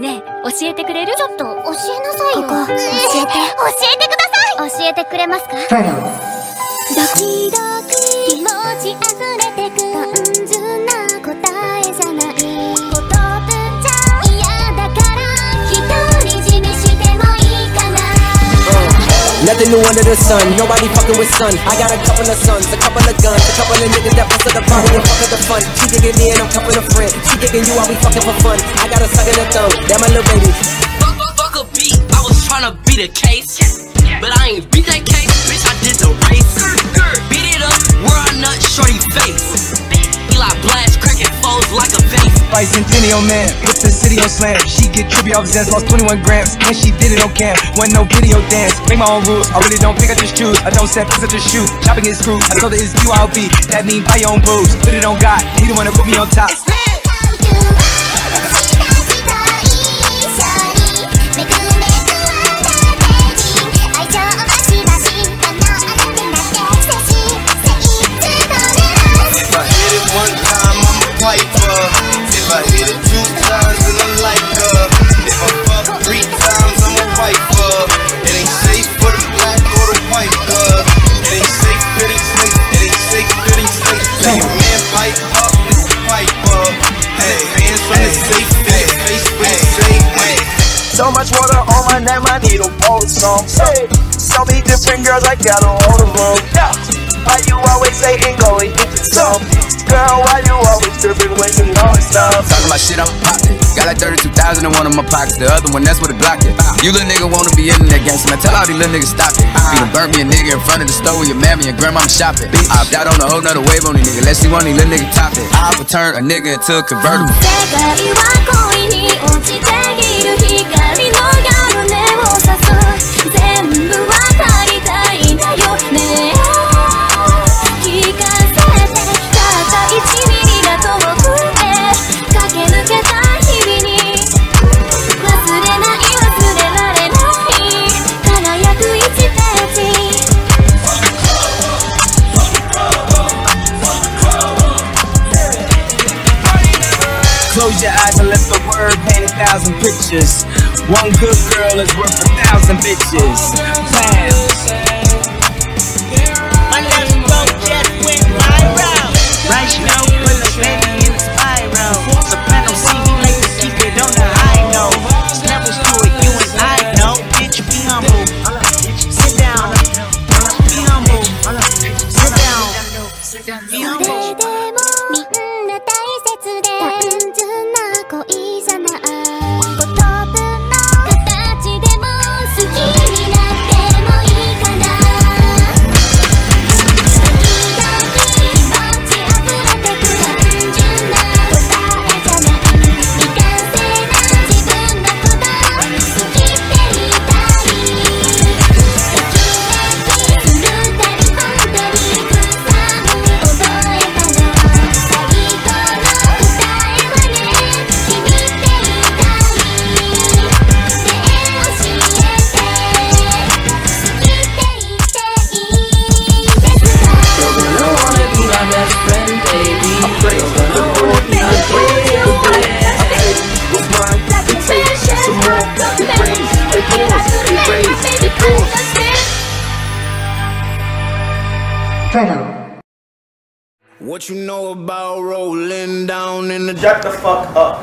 ねえ教えてくれる？ちょっと教えなさいよ。ここ教えて。教えてください。教えてくれますか？ドキドキ気持ち溢れてく。単純 Nothing new under the sun, nobody fucking with sun. I got a couple of sons, a couple of guns, a couple of niggas that bust at the party and fuck at the fun. She digging in, I'm cuffing a friend. She digging you, I be fucking for fun. I got a suck in the thumb, that my little baby. Fuck, fuck, fuck a beat. I was tryna beat a case, but I ain't beat that case. Bitch, I did the Bicentennial man, with the city on slam. She get trippy off Zans, lost 21 grams, and she did it on cam. Wasn't no video dance, make my own rules. I really don't pick up just choose. I don't set picks up just shoot. Chopping is screw. I told her it's ULB, that mean buy your own booze. Put it on God, he the one that put me on top. Water on my name, I need a hold song. Hey, so many different girls, I gotta hold them all. Yeah. Why you always hating, go and get your some? Girl, why you always tripping when you know it's love? Talking about shit, I'm poppin'. Got like 32,000 in one of my pockets. The other one, that's where the Glock is. You little nigga wanna be in that gangster, man. Tell all these little niggas stop it. You done burnt me a nigga in front of the store with your mammy and grandma shopping. I hopped out on a whole nother wave on these niggas. Let's see one of these little niggas top it. I'll turn a nigga into a convertible. Close your eyes and let the word paint a thousand pictures. One good girl is worth a thousand bitches. Bam. Down. What you know about rolling down in the Shut the fuck up.